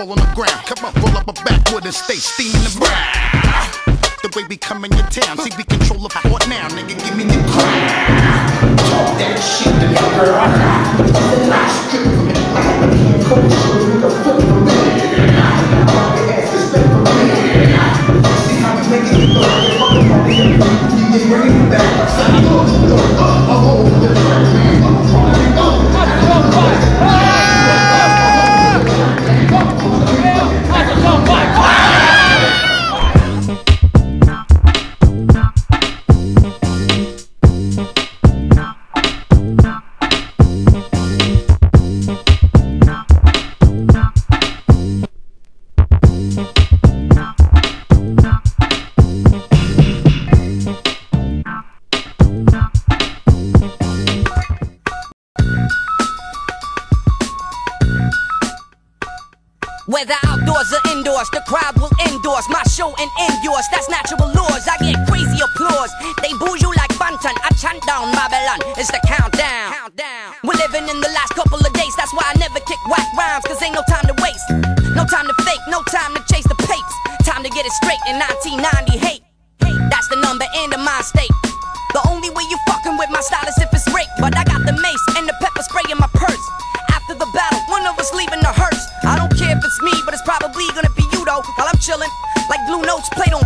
fall on the ground. Come on, roll up a backwood and stay steaming the brown. The way we come in your town, see we control the fort now, nigga. Give me the crown. Talk that shit to me, girl. The last strip from it. Cold endorse my show and end yours. That's natural laws. I get crazy applause. They boo you like Banton. I chant down Babylon. It's the countdown. countdown. We're living in the last couple of days. That's why I never kick whack rhymes. Cause ain't no time to waste. No time to fake. No time to chase the papes. Time to get it straight in 1990. chillin'. Like blue notes played on